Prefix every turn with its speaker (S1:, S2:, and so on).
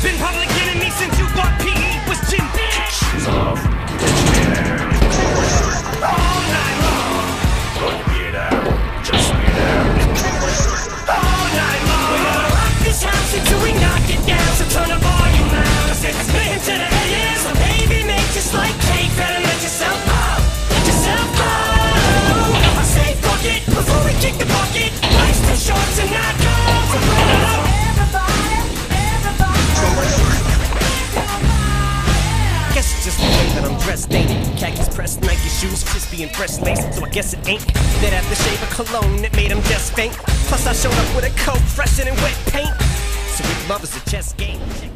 S1: Been public just the way that I'm dressed ain't it? Khakis pressed, Nike shoes, crispy and fresh lace, so I guess it ain't. That after shave cologne that made him just faint. Plus I showed up with a coat freshened in wet paint. So if love is a chess game.